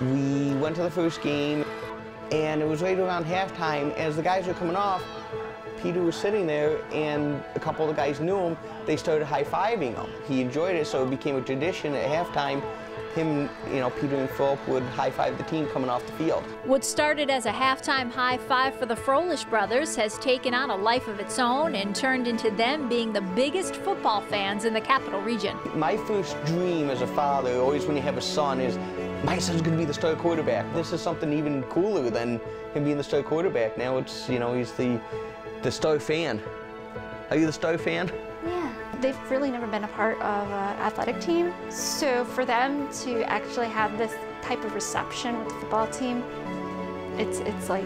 We went to the first game, and it was right around halftime. As the guys were coming off, Peter was sitting there, and a couple of the guys knew him. They started high-fiving him. He enjoyed it, so it became a tradition at halftime. Him, you know, Peter and Philip would high-five the team coming off the field. What started as a halftime high five for the Froelich brothers has taken on a life of its own and turned into them being the biggest football fans in the capital region. My first dream as a father, always when you have a son, is my son's going to be the star quarterback. This is something even cooler than him being the star quarterback. Now it's, you know, he's the, the star fan. Are you the star fan? Yeah. They've really never been a part of an athletic team. So for them to actually have this type of reception with the football team, it's, it's like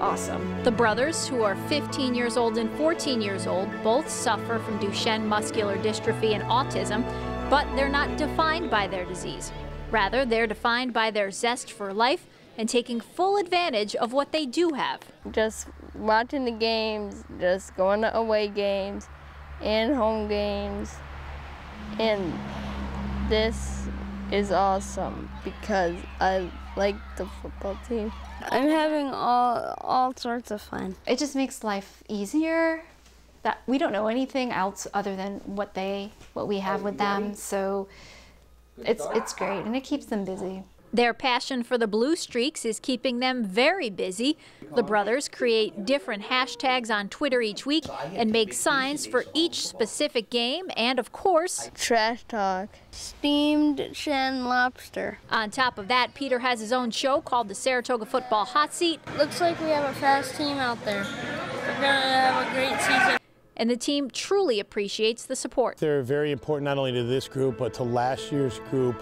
awesome. The brothers, who are 15 years old and 14 years old, both suffer from Duchenne muscular dystrophy and autism, but they're not defined by their disease. Rather, they're defined by their zest for life and taking full advantage of what they do have. Just watching the games, just going to away games and home games. And this is awesome because I like the football team. I'm having all, all sorts of fun. It just makes life easier that we don't know anything else other than what they what we have with them. So it's it's great and it keeps them busy. Their passion for the Blue Streaks is keeping them very busy. The brothers create different hashtags on Twitter each week and make signs for each specific game and, of course, Trash talk. Steamed Shen lobster. on top of that, Peter has his own show called the Saratoga Football Hot Seat, Looks like we have a fast team out there. We're gonna have a great season. And the team truly appreciates the support. They're very important not only to this group, but to last year's group,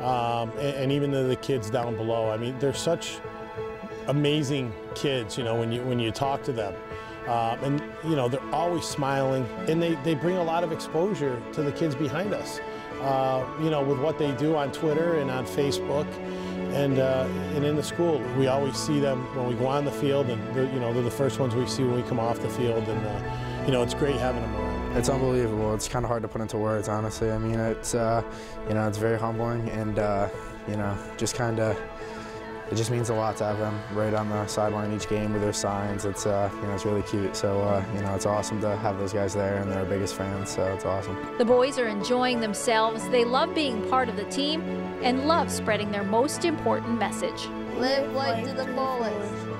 um, and, and even to the kids down below. I mean, they're such amazing kids, you know, when you, when you talk to them. Um, and, you know, they're always smiling, and they, they bring a lot of exposure to the kids behind us, uh, you know, with what they do on Twitter and on Facebook. And, uh, and in the school, we always see them when we go on the field, and they're, you know they're the first ones we see when we come off the field, and uh, you know it's great having them around. It's unbelievable. It's kind of hard to put into words, honestly. I mean, it's uh, you know, it's very humbling, and uh, you know, just kind of, it just means a lot to have them right on the sideline each game with their signs. It's uh, you know, it's really cute. So uh, you know, it's awesome to have those guys there, and they're our biggest fans. So it's awesome. The boys are enjoying themselves. They love being part of the team and love spreading their most important message. Live life to the fullest.